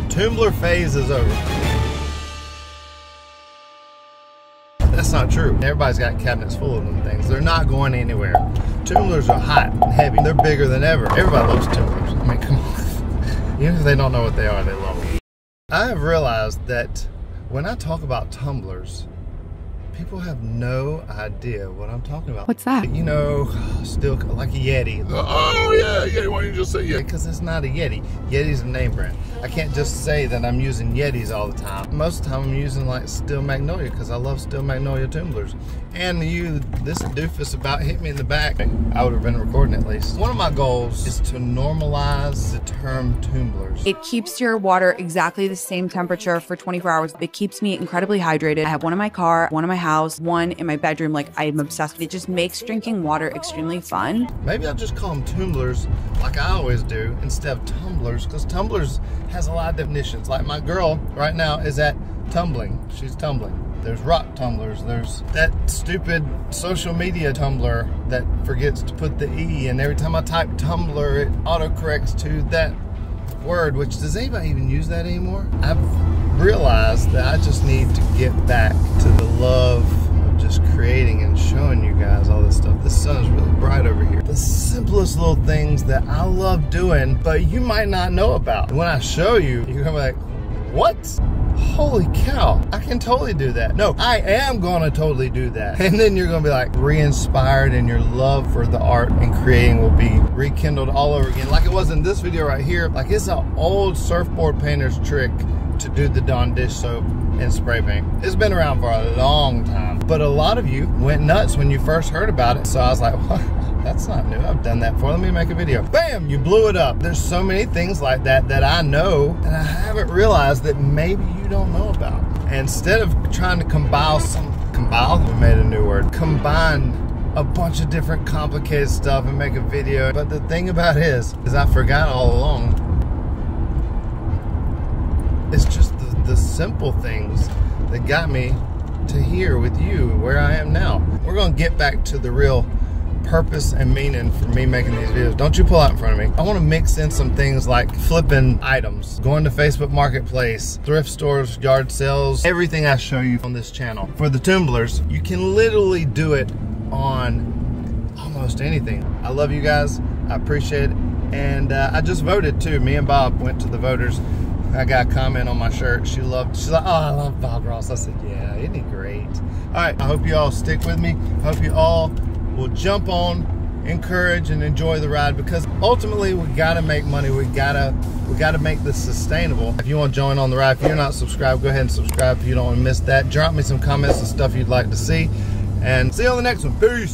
The tumbler phase is over. That's not true. Everybody's got cabinets full of them things. They're not going anywhere. Tumblers are hot and heavy. They're bigger than ever. Everybody loves tumblers. I mean, come on. Even if they don't know what they are, they love them. I have realized that when I talk about tumblers, people have no idea what I'm talking about. What's that? You know, still like a Yeti. Uh, oh, yeah, yeah. Why don't you just say Yeti? Because it's not a Yeti. Yeti's a name brand. I can't just say that I'm using Yetis all the time. Most of the time I'm using like Steel Magnolia because I love Steel Magnolia tumblers. And you, this doofus about hit me in the back. I would have been recording at least. One of my goals is to normalize the term tumblers. It keeps your water exactly the same temperature for 24 hours. It keeps me incredibly hydrated. I have one in my car, one in my house, one in my bedroom. Like I'm obsessed it. It just makes drinking water extremely fun. Maybe I'll just call them toomblers like I always do instead of tumblers because tumblers has a lot of definitions. Like my girl right now is at tumbling. She's tumbling. There's rock tumblers. There's that stupid social media Tumblr that forgets to put the E, and every time I type tumbler, it autocorrects to that word, which does anybody even use that anymore? I've realized that I just need to get back to the love of just creating and showing you guys all this stuff. The sun is really bright over here. The simplest little things that I love doing, but you might not know about. And when I show you, you're gonna be like, what? Holy cow, I can totally do that. No, I am gonna totally do that. And then you're gonna be like re-inspired and your love for the art and creating will be rekindled all over again. Like it was in this video right here. Like it's an old surfboard painter's trick to do the Dawn dish soap and spray paint. It's been around for a long time. But a lot of you went nuts when you first heard about it. So I was like, what? That's not new. I've done that before. Let me make a video. Bam! You blew it up. There's so many things like that that I know and I haven't realized that maybe you don't know about. And instead of trying to combine some, combine, we made a new word, combine a bunch of different complicated stuff and make a video. But the thing about it is, is I forgot all along, it's just the, the simple things that got me to here with you where I am now. We're gonna get back to the real purpose and meaning for me making these videos. Don't you pull out in front of me. I want to mix in some things like flipping items, going to Facebook Marketplace, thrift stores, yard sales, everything I show you on this channel. For the tumblers, you can literally do it on almost anything. I love you guys. I appreciate it. And uh, I just voted too. Me and Bob went to the voters. I got a comment on my shirt. She loved, she's like, oh, I love Bob Ross. I said, yeah, isn't he great? All right, I hope you all stick with me. I hope you all will jump on, encourage, and enjoy the ride because ultimately we gotta make money. We gotta we gotta make this sustainable. If you want to join on the ride, if you're not subscribed, go ahead and subscribe if you don't want to miss that. Drop me some comments and stuff you'd like to see. And see you on the next one. Peace.